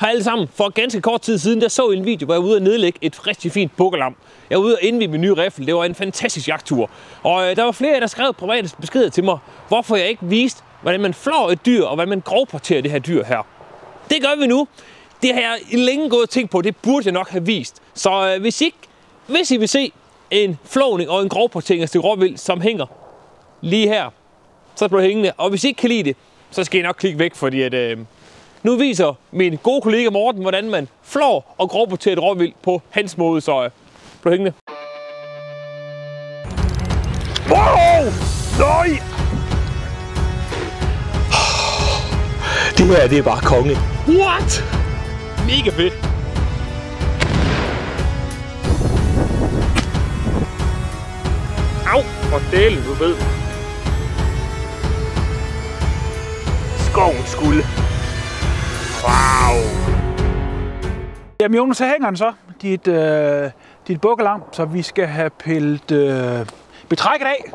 Hej alle sammen. For ganske kort tid siden, der så jeg en video, hvor jeg var ude og nedlægge et rigtig fint bukkelam. Jeg var ude og indvide min nye riffel. Det var en fantastisk jagttur. Og øh, der var flere, der skrev private beskeder til mig, hvorfor jeg ikke viste, hvordan man flår et dyr, og hvordan man grovporterer det her dyr her. Det gør vi nu. Det har jeg længe gået og tænkt på. Det burde jeg nok have vist. Så øh, hvis, ikke, hvis I vil se en flåning og en grovportering af råvild, som hænger lige her, så bliver hængende. Og hvis I ikke kan lide det, så skal I nok klikke væk, fordi at, øh, nu viser min gode kollega Morten, hvordan man flår og grovporterer et råvild på hans måde, så bliver hængende. Wow! Nej! Det her, det er bare konge. What? Mega fedt. Au, for delen, du ved. Skoven skulle. Wow. Jamen Jonas, så hænger den så, dit, øh, dit bukkelam, så vi skal have pillet øh, betrækket af,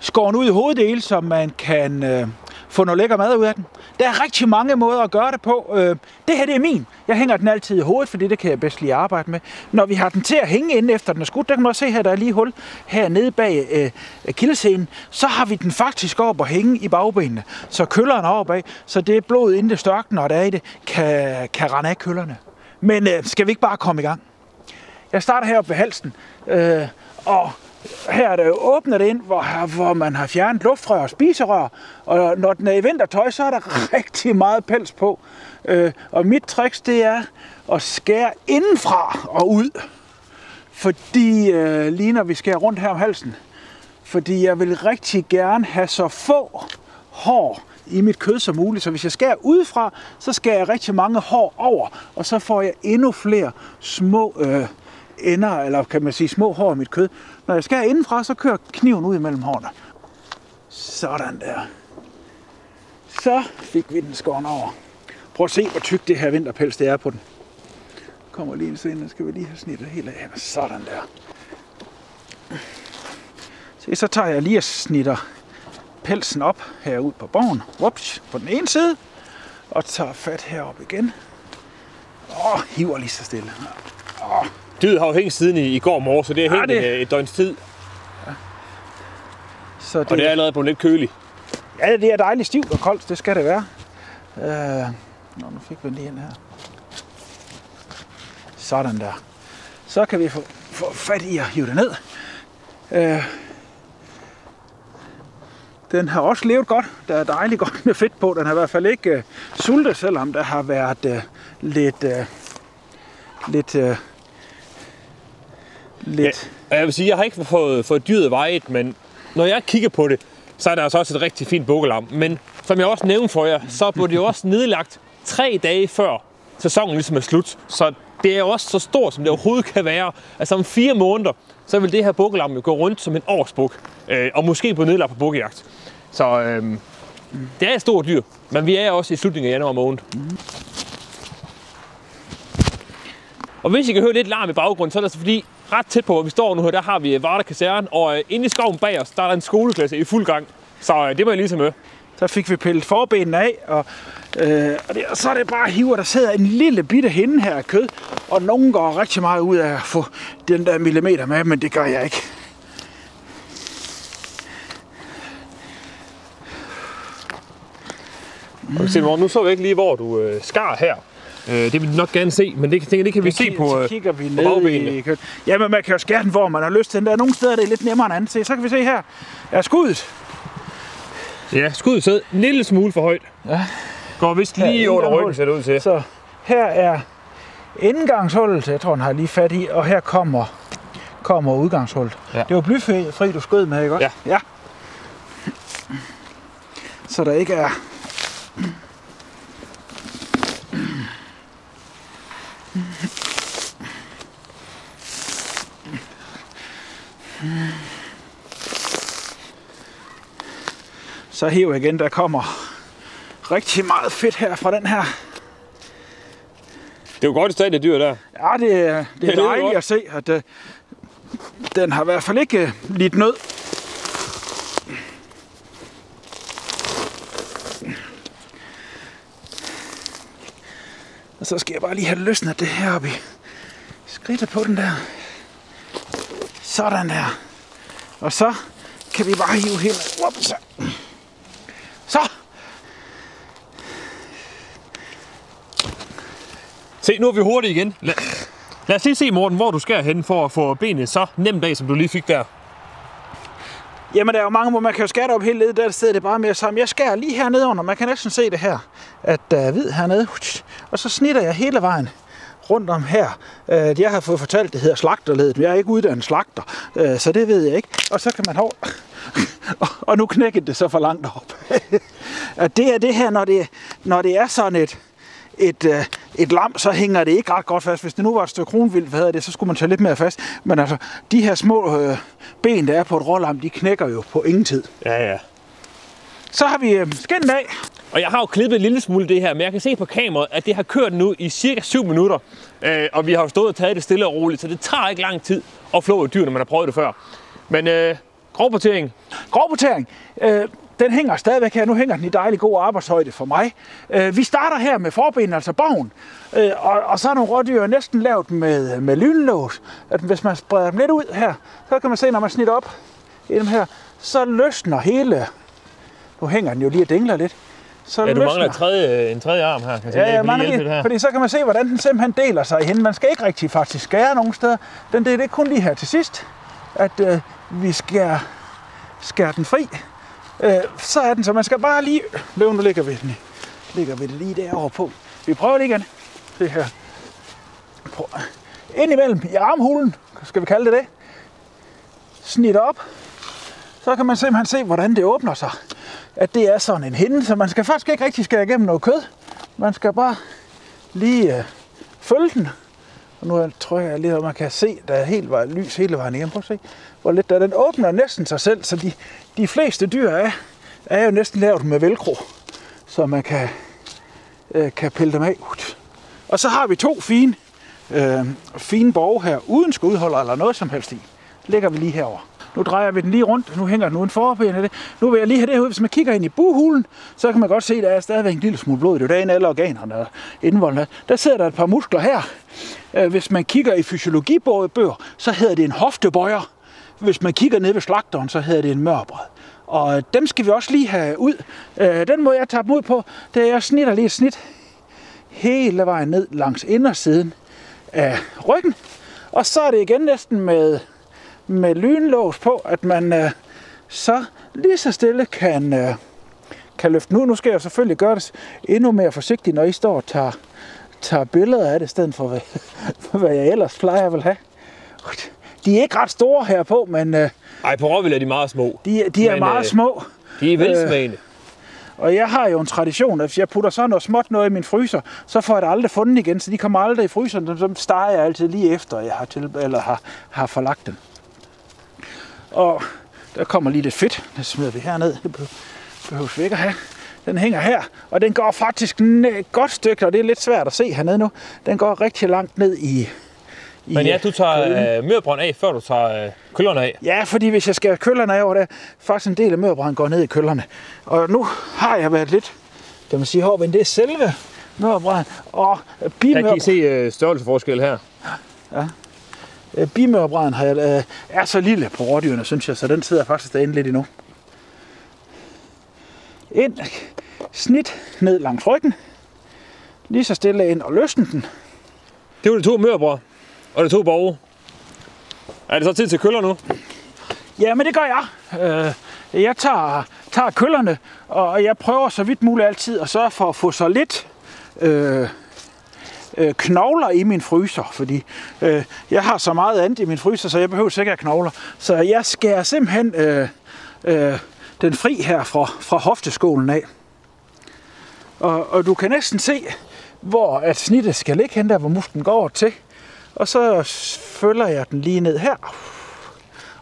skåret ud i hoveddele, så man kan øh, få noget lækker mad ud af den. Der er rigtig mange måder at gøre det på. Øh, det her det er min. Jeg hænger den altid i hovedet, fordi det kan jeg bedst lige arbejde med. Når vi har den til at hænge ind efter den er skudt, der kan man også se her, der er lige hul her nede bag øh, øh, kildescenen, så har vi den faktisk op og hænge i bagbenene, så køllerne er oppe bag, så det blod inden det størkner, og der er i det, kan, kan rende af køllerne. Men øh, skal vi ikke bare komme i gang? Jeg starter heroppe ved halsen, øh, og her er det åbnet ind, hvor, hvor man har fjernet luftrør og spiserør. Og når den er i vintertøj, så er der rigtig meget pels på. Øh, og mit trick, det er at skære indenfra og ud. Fordi øh, lige når vi skærer rundt her om halsen. Fordi jeg vil rigtig gerne have så få hår i mit kød som muligt. Så hvis jeg skærer udefra, så skærer jeg rigtig mange hår over, og så får jeg endnu flere små øh, ender, eller kan man sige små hår i mit kød. Når jeg skærer indenfra, så kører kniven ud imellem hårene. Sådan der. Så fik vi den skåren over. Prøv at se, hvor tyk det her vinterpels det er på den. Kommer lige en så skal vi lige have snittet helt af. Sådan der. Se, så tager jeg lige og snitter pelsen op herud på borgen. Ups, på den ene side. Og tager fat herop igen. Åh, hiver lige så stille. Åh, Dyret har jo hængt siden i, i går morges, så det har Ja, hængt det- et, et døgns tid. så det, Og det er allerede blevet lidt køligt. Ja, det er dejligt stivt og koldt, det skal det være. Øh, nå, nu fik vi den lige ind her. Sådan der. Så kan vi få, få fat i at hive det ned. Øh, den har også levet godt. Der er dejligt godt med fedt på. Den har i hvert fald ikke øh, sultet, selvom der har været øh, lidt... Øh, lidt... Øh, lidt... Ja, jeg vil sige, jeg har ikke fået, fået dyret vejet, men når jeg kigger på det, så er der altså også et rigtig fint bukkelam. Men som jeg også nævnte for jer, så blev det jo også nedlagt tre dage før sæsonen ligesom er slut. Så det er jo også så stort, som det overhovedet kan være. Altså om fire måneder, så vil det her bukkelam jo gå rundt som en årsbuk. Øh, og måske på nedlagt på bukkejagt. Så øh, det er et stort dyr, men vi er også i slutningen af januar måned. Og hvis I kan høre lidt larm i baggrunden, så er det altså fordi, ret tæt på, hvor vi står nu her, der har vi Varder Kaserne, og øh, inde i skoven bag os, der er der en skoleklasse i fuld gang. Så øh, det må jeg lige tage med. Så fik vi pillet forbenene af, og, øh, og, det, og så er det bare hiver, der sidder en lille bitte hende her af kød, og nogen går rigtig meget ud af at få den der millimeter med, men det gør jeg ikke. Og se, nu så jeg ikke lige, hvor du øh, skar her. Øh, det vil vi nok gerne se, men det, jeg, det kan vi se på, så øh, kigger vi på ned bagbenene. i kød. Jamen, man kan jo skære den, hvor man har lyst til den. Der er nogle steder, det er lidt nemmere end andet. Se, så kan vi se her. Er skuddet. Ja, skuddet sidder en lille smule for højt. Ja. Går vist lige under indgangshul. ryggen, ser det ud til. Så her er indgangshullet, jeg tror, den har lige fat i, og her kommer, kommer udgangshullet. Ja. Det var blyfri, du skød med, ikke også? Ja. ja. Så der ikke er... Så jeg igen, der kommer rigtig meget fedt her fra den her. Det er jo godt, at stadig det dyr der. Ja, det, er- det det er dejligt at se, at uh, den har i hvert fald ikke øh, lidt nød. Og så skal jeg bare lige have løsnet det her op i skridtet på den der. Sådan der. Og så kan vi bare hive hele... Ups. Så. Se, nu er vi hurtigt igen. Lad, lad os lige se, Morten, hvor du skal hen for at få benet så nemt af, som du lige fik der. Jamen, der er jo mange, hvor man kan jo skære op helt ned, der sidder det er bare mere sammen. Jeg skærer lige hernede under, man kan næsten se det her, at der er hvid hernede. Og så snitter jeg hele vejen rundt om her. Øh, jeg har fået fortalt, det hedder slagterledet, men jeg er ikke uddannet slagter, øh, så det ved jeg ikke. Og så kan man hov, og nu knækkede det så for langt op. at det er det her, når det, når det er sådan et, et, øh, et lam, så hænger det ikke ret godt fast. Hvis det nu var et stykke kronvildt, hvad hedder det, så skulle man tage lidt mere fast. Men altså, de her små øh, ben, der er på et rålam, de knækker jo på ingen tid. Ja, ja. Så har vi øh, skinnen af. Og jeg har jo klippet en lille smule det her, men jeg kan se på kameraet, at det har kørt nu i cirka 7 minutter. Øh, og vi har jo stået og taget det stille og roligt, så det tager ikke lang tid at flå et dyr, når man har prøvet det før. Men øh, grovportering, Grovportering, øh, den hænger stadigvæk her. Nu hænger den i dejlig god arbejdshøjde for mig. Øh, vi starter her med forben, altså bogen. Øh, og, og så er nogle rådyr næsten lavet med, med lynlås. At hvis man spreder dem lidt ud her, så kan man se, når man snitter op i dem her, så løsner hele... Nu hænger den jo lige og dingler lidt. Så ja, du mangler en tredje, en tredje arm her. Kan Ja, ja, lidt lige, her. fordi så kan man se, hvordan den simpelthen deler sig i hende. Man skal ikke rigtig faktisk skære nogen steder. Den det er det kun lige her til sidst, at øh, vi skærer, skærer den fri. Øh, så er den, så man skal bare lige... Løv, nu ligger vi, den, ligger vi det lige derovre på. Vi prøver det igen. Det her. Prøv. Ind imellem i armhulen, skal vi kalde det det. Snit op. Så kan man simpelthen se, hvordan det åbner sig. At det er sådan en hinde, så man skal faktisk ikke rigtig skære igennem noget kød. Man skal bare lige øh, følge den. Og nu trykker jeg lige, og man kan se, der er helt vej, lys hele vejen igennem. Prøv at se, hvor lidt der. Den åbner næsten sig selv, så de, de fleste dyr er, er jo næsten lavet med velcro, så man kan, øh, kan pille dem af. Og så har vi to fine, øh, fine borge her, uden skudholder eller noget som helst i. Lægger vi lige herover. Nu drejer vi den lige rundt. Nu hænger den uden forben af det. Nu vil jeg lige have det her ud. Hvis man kigger ind i buhulen, så kan man godt se, at der er stadigvæk en lille smule blod. Det er jo derinde alle organerne og indvoldene. Der sidder der et par muskler her. Øh, hvis man kigger i fysiologibøger, så hedder det en hoftebøjer. Hvis man kigger ned ved slagteren, så hedder det en mørbred. Og dem skal vi også lige have ud. Øh, den måde, jeg tager dem ud på, det er, at jeg snitter lige et snit hele vejen ned langs indersiden af ryggen. Og så er det igen næsten med, med lynlås på, at man øh, så lige så stille kan, øh, kan løfte den ud. Nu skal jeg selvfølgelig gøre det endnu mere forsigtigt, når I står og tager, tager billeder af det, i stedet for hvad, hvad jeg ellers plejer at vil have. De er ikke ret store her på, men øh, Ej, på råvild er de meget små. de, de er Men, meget øh, små. De er velsmagende. Og jeg har jo en tradition, at hvis jeg putter sådan noget småt noget i min fryser, så får jeg det aldrig fundet igen, så de kommer aldrig i fryseren. Så- Så steger jeg altid lige efter, jeg har, til, eller har, har forlagt dem. Og der kommer lige lidt fedt. Det smider vi herned. Det behøver- vi ikke at have. Den hænger her, og den går faktisk et godt stykke, og det er lidt svært at se hernede nu. Den går rigtig langt ned i... i Men ja, du tager øh, mørbrønd af, før du tager øh, køllerne af. Ja, fordi hvis jeg skal køllerne af over der, faktisk en del af mørbranden går ned i køllerne. Og nu har jeg været lidt, kan man sige, hård, men det er selve mørbranden. Og Her kan bimør, I se øh, størrelseforskel her. øh, har jeg, øh, er så lille på rådyrene, synes jeg, så den sidder faktisk derinde lidt endnu. Ind, snit ned langs ryggen. Lige så stille ind og løsne den. Det var de to mørbrød, og de to borge. Er det så tid til køller nu? Ja, men det gør jeg. Øh, jeg tager, tager køllerne, og jeg prøver så vidt muligt altid at sørge for at få så lidt øh, øh, knogler i min fryser, fordi øh, jeg har så meget andet i min fryser, så jeg behøver sikkert knogler. Så jeg skærer simpelthen øh, øh, den fri her fra, fra hofteskålen af. Og, og du kan næsten se, hvor at snittet skal ligge hen der, hvor musklen går over til. Og så følger jeg den lige ned her.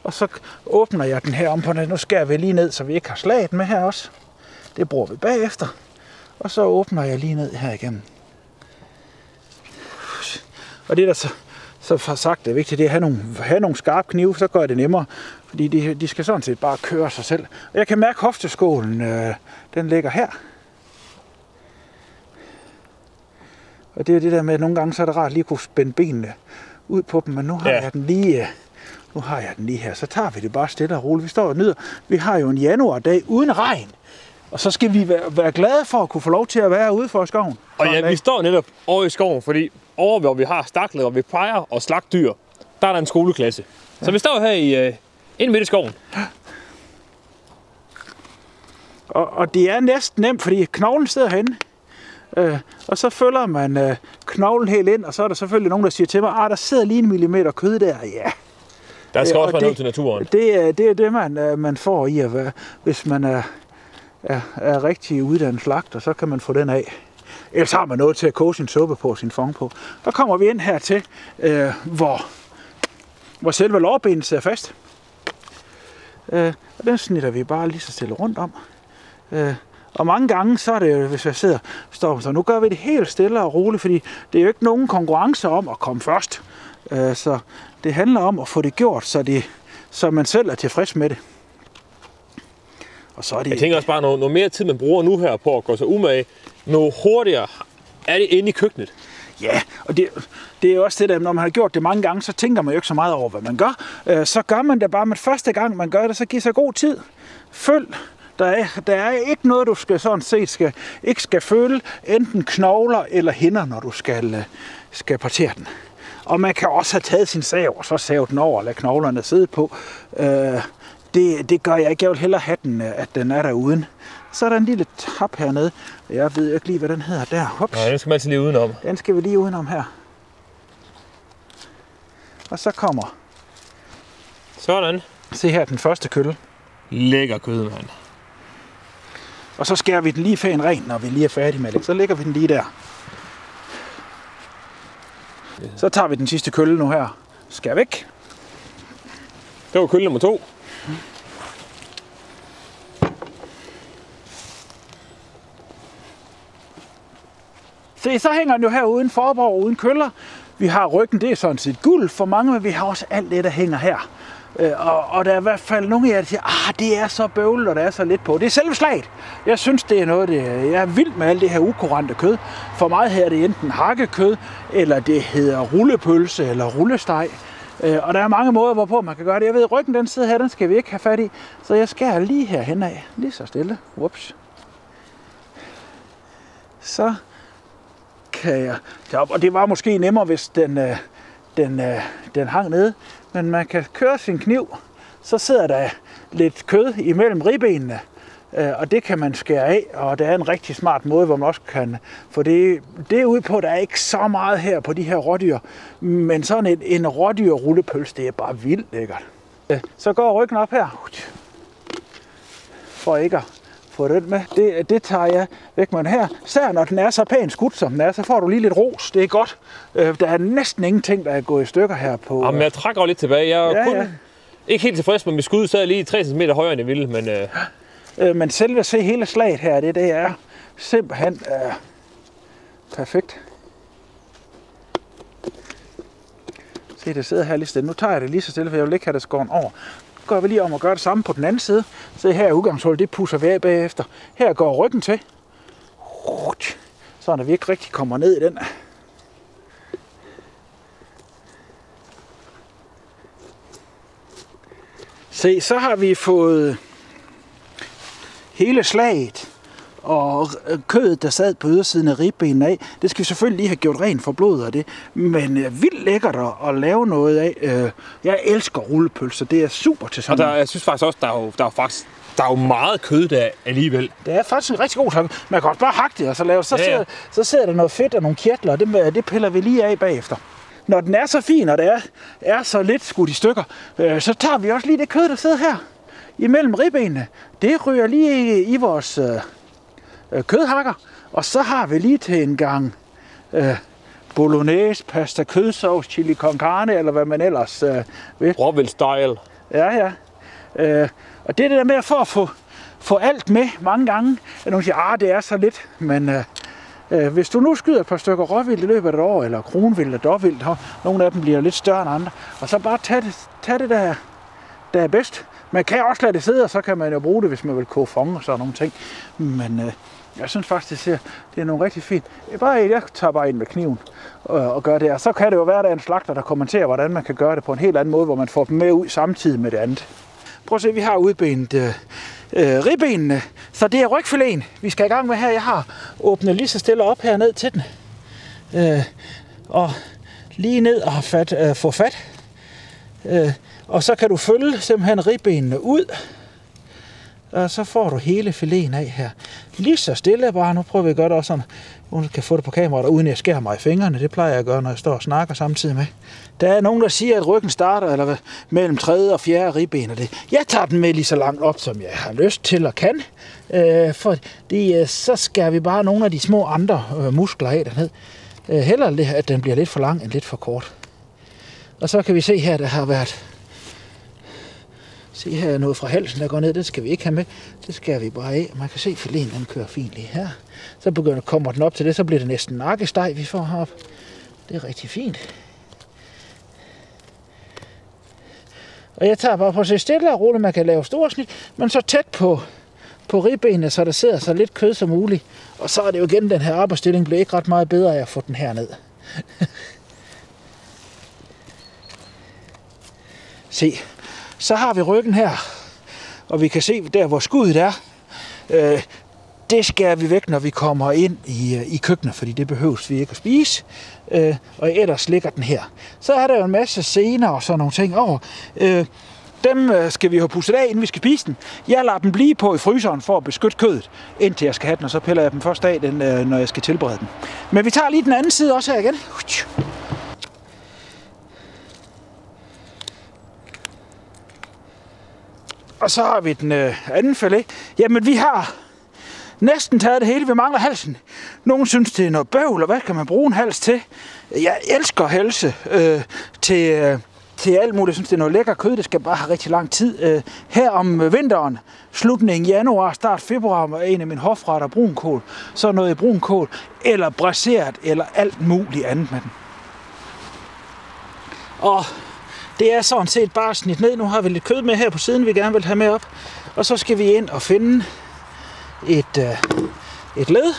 Og så åbner jeg den her om på den. Nu skærer vi lige ned, så vi ikke har slaget med her også. Det bruger vi bagefter. Og så åbner jeg lige ned her igennem. Og det der så, så for sagt er vigtigt, det er at have nogle, have nogle skarpe knive, så gør det nemmere. Fordi de, de skal sådan set bare køre sig selv. Og jeg kan mærke hofteskålen, øh, den ligger her. Og det er det der med, at nogle gange så er det rart lige at kunne spænde benene ud på dem, men nu har Ja. jeg den lige... øh, Nu har jeg den lige her, så tager vi det bare stille og roligt. Vi står og nyder. Vi har jo en januardag uden regn. Og så skal vi være, være glade for at kunne få lov til at være ude for skoven. Og Sådan en ja, vi står netop over i skoven, fordi over hvor vi har staklet, og vi plejer at slagte dyr, der er der en skoleklasse. Så vi står her i, øh, inde midt i skoven. Og, og det er næsten nemt, fordi knoglen sidder herinde. Øh, og så følger man øh, knoglen helt ind, og så er der selvfølgelig nogen, der siger til mig, ah, der sidder lige en millimeter kød der. Ja, Der skal Øh, også og være noget det- til naturen. det, er- det er det, man, øh, man får i at være, hvis man er, er, er rigtig uddannet og så kan man få den af. Ellers har man noget til at koge sin suppe på, sin fong på. Så kommer vi ind her til, øh, hvor, hvor selve lårbenet sidder fast. Øh, og den snitter vi bare lige så stille rundt om. Øh, og mange gange, så er det hvis jeg sidder står så nu gør vi det helt stille og roligt, fordi det er jo ikke nogen konkurrence om at komme først. Øh, så det handler om at få det gjort, så, det, så man selv er tilfreds med det. Og så er det... Jeg tænker også bare, noget, noget mere tid man bruger nu her på at gå sig umage, noget hurtigere er det inde i køkkenet. Ja, og det, det er jo også det der, når man har gjort det mange gange, så tænker man jo ikke så meget over, hvad man gør. Øh, så gør man det bare, men første gang man gør det, så giver sig god tid. Følg. Der er, der er ikke noget, du skal sådan set skal, ikke skal føle, enten knogler eller hænder, når du skal, øh, skal partere den. Og man kan også have taget sin sav, og så save den over og lade knoglerne sidde på. Øh, det, det gør jeg ikke. Jeg vil hellere have den, øh, at den er der uden. Så er der en lille tap hernede. Jeg ved ikke lige, hvad den hedder der. Hops. Nej, det skal man altid lige udenom. Den skal vi lige udenom her. Og så kommer, Sådan. se her, den første kølle. Lækker kød, mand. Og så skærer vi den lige fæn ren, når vi lige er færdige med det. Så lægger vi den lige der. Så tager vi den sidste kølle nu her. Skær væk. Det var køl nummer to. Se, så hænger den jo her uden forborg, uden køller. Vi har ryggen, det er sådan set guld for mange, men vi har også alt det, der hænger her. Øh, Og, og der er i hvert fald nogle af jer, der siger, ah, det er så bøvlet, og der er så lidt på. Det er selve slaget. Jeg synes, det er noget, det, jeg er vild med alt det her ukurante kød. For mig her er det enten hakkekød, eller det hedder rullepølse, eller rullesteg. Øh, Og der er mange måder, hvorpå man kan gøre det. Jeg ved, ryggen den side her, den skal vi ikke have fat i. Så jeg skærer lige her hen af. Lige så stille. Whoops. Så kan jeg. Og det var måske nemmere, hvis den, øh, den, øh, den hang nede. Men man kan køre sin kniv, så sidder der lidt kød imellem ribbenene. Øh, og det kan man skære af, og det er en rigtig smart måde, hvor man også kan... få det, det ud på, der er ikke så meget her på de her rådyr. Men sådan en, en rådyr rullepølse, det er bare vildt lækkert. Øh, så går ryggen op her. For ikke at få den med. Det, det tager jeg væk med den her. Sær når den er så pænt skudt, som den er, så får du lige lidt ros. Det er godt. Øh, Der er næsten ingenting, der er gået i stykker her på... Jamen, jeg trækker jo lidt tilbage. Jeg er Ja, kun ja. ikke helt tilfreds med mit skud, så er lige 3 cm højere, end jeg ville. Men øh, Øh, men selve se hele slaget her, det, det er simpelthen øh, perfekt. Se, det sidder her lige stille. Nu tager jeg det lige så stille, for jeg vil ikke have det skåren over. Går vi lige om og gør det samme på den anden side. Se her er udgangshullet, det pusser vi af bagefter. Her går ryggen til. Så når vi ikke rigtig kommer ned i den. Se, så har vi fået hele slaget og kødet, der sad på ydersiden af ribbenene af, det skal vi selvfølgelig lige have gjort rent for blodet af det. Men øh, vildt lækkert at, at lave noget af. Øh, jeg elsker rullepølser, det er super til og sådan der, noget. jeg synes faktisk også, der er jo, der er faktisk der er jo meget kød der alligevel. Det er faktisk en rigtig god tanke. Man kan også bare hakke det og så lave. Så, Ja, ja. sidder, så sidder der noget fedt og nogle kirtler, og det, det piller vi lige af bagefter. Når den er så fin, og det er, er så lidt skudt i stykker, øh, så tager vi også lige det kød, der sidder her imellem ribbenene. Det ryger lige i, i vores øh, øh, kødhakker, og så har vi lige til en gang øh, bolognese, pasta, kødsovs, chili con carne, eller hvad man ellers øh, vil. Råvild style. Ja, ja. Øh, og det er det der med at få, at få, få alt med mange gange. At nogen siger, at det er så lidt, men øh, øh, hvis du nu skyder et par stykker råvildt i løbet af et år, eller kronvildt eller dårvildt, og nogle af dem bliver lidt større end andre, og så bare tag det, tag det der, der er bedst. Man kan også lade det sidde, og så kan man jo bruge det, hvis man vil koge fong og sådan nogle ting. Men øh, jeg synes faktisk, det, ser, det er nogle rigtig fint. Bare, jeg tager bare ind med kniven og, og gør det. Og så kan det jo være, at der er en slagter, der kommenterer, hvordan man kan gøre det på en helt anden måde, hvor man får dem med ud samtidig med det andet. Prøv at se, vi har udbenet øh, øh, ribbenene. Så det er rygfiléen, vi skal i gang med her. Jeg har åbnet lige så stille op her ned til den. Øh, og lige ned og fat, øh, få fat. Øh, og så kan du følge simpelthen ribbenene ud og så får du hele filen af her. Lige så stille bare. Nu prøver vi at gøre det også sådan, hun kan få det på kameraet, uden at jeg skærer mig i fingrene. Det plejer jeg at gøre, når jeg står og snakker samtidig med. Der er nogen, der siger, at ryggen starter eller hvad, mellem tredje og fjerde ribben. Det. Jeg tager den med lige så langt op, som jeg har lyst til og kan. Øh, for det, øh, så skærer vi bare nogle af de små andre øh, muskler af derned. Øh, heller, at den bliver lidt for lang end lidt for kort. Og så kan vi se her, der har været Se her er noget fra halsen, der går ned. Det skal vi ikke have med. Det skal vi bare af. Man kan se, at filéen den kører fint lige her. Så begynder, kommer den op til det, så bliver det næsten nakkesteg, vi får herop. Det er rigtig fint. Og jeg tager bare på at se stille og roligt. Man kan lave store snit, men så tæt på, på ribbenene, så der sidder så lidt kød som muligt. Og så er det jo igen, den her arbejdsstilling bliver ikke ret meget bedre af at få den her ned. Se, så har vi ryggen her, og vi kan se der, hvor skuddet er. Øh, det skærer vi væk, når vi kommer ind i, øh, i køkkenet, fordi det behøves vi ikke at spise. Øh, og ellers ligger den her. Så er der jo en masse scener og sådan nogle ting over. Øh, dem øh, skal vi have pusset af, inden vi skal spise den. Jeg lader dem blive på i fryseren for at beskytte kødet, indtil jeg skal have den, og så piller jeg dem først af, den, øh, når jeg skal tilberede den. Men vi tager lige den anden side også her igen. Og så har vi den øh, anden filet. Jamen, vi har næsten taget det hele. Vi mangler halsen. Nogle synes, det er noget bøvl, og hvad kan man bruge en hals til? Jeg elsker halse øh, til, øh, til alt muligt. Jeg synes, det er noget lækker kød. Det skal bare have rigtig lang tid. Øh, her om øh, vinteren, slutningen januar, start februar, var en af mine hofretter brunkål. Så noget i brunkål, eller braseret, eller alt muligt andet med den. Og det er sådan set bare snit ned. Nu har vi lidt kød med her på siden, vi gerne vil have med op. Og så skal vi ind og finde et, øh, et led.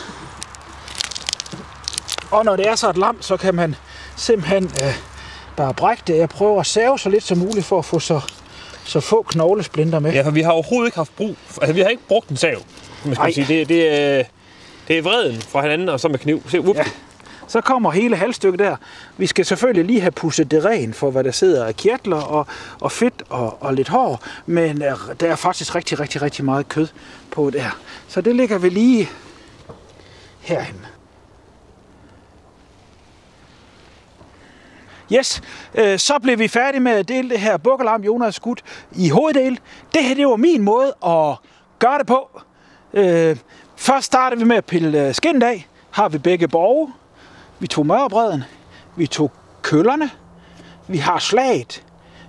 Og når det er så et lam, så kan man simpelthen øh, bare brække det. Jeg prøver at save så lidt som muligt for at få så, så få knoglesplinter med. Ja, for vi har overhovedet ikke haft brug. Altså, vi har ikke brugt en sav. Man skal sige. Det, det, er, det er vreden fra hinanden, og så med kniv. Se, ja. Så kommer hele halvstykket der. Vi skal selvfølgelig lige have pusset det ren for, hvad der sidder af kirtler og, og fedt og, og lidt hår. Men øh, der er faktisk rigtig, rigtig, rigtig meget kød på der. Så det ligger vi lige herhen. Yes, øh, så blev vi færdige med at dele det her bukkelarm, Jonas Skud, i hoveddel. Det her, det var min måde at gøre det på. Øh, først starter vi med at pille øh, skindet af. Har vi begge borge. Vi tog mørbredden, vi tog køllerne, vi har slaget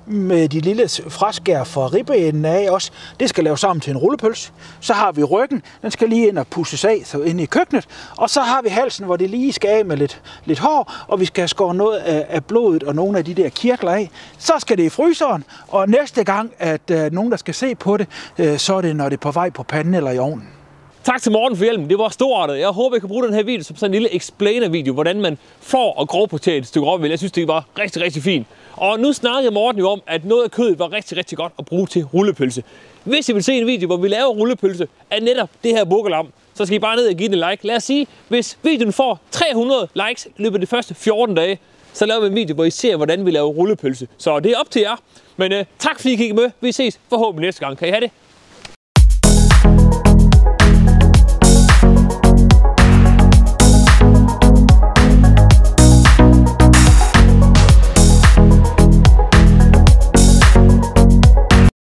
med de lille fraskær fra ribbeenden af også. Det skal laves sammen til en rullepøls. Så har vi ryggen, den skal lige ind og pusses af så ind i køkkenet. Og så har vi halsen, hvor det lige skal af med lidt, lidt hår, og vi skal have skåret noget af, af blodet og nogle af de der kirkler af. Så skal det i fryseren, og næste gang, at øh, nogen der skal se på det, øh, så er det, når det er på vej på panden eller i ovnen. Tak til Morten for hjælpen. Det var storartet. Jeg håber, I kan bruge den her video som sådan en lille explainer-video, hvordan man får og grovporterer et stykke råvild. Jeg synes, det var rigtig, rigtig fint. Og nu snakkede Morten jo om, at noget af kødet var rigtig, rigtig godt at bruge til rullepølse. Hvis I vil se en video, hvor vi laver rullepølse af netop det her bukkelam, så skal I bare ned og give den en like. Lad os sige, hvis videoen får 300 likes i løbet af de første 14 dage, så laver vi en video, hvor I ser, hvordan vi laver rullepølse. Så det er op til jer. Men uh, tak fordi I kiggede med. Vi ses forhåbentlig næste gang. Kan I have det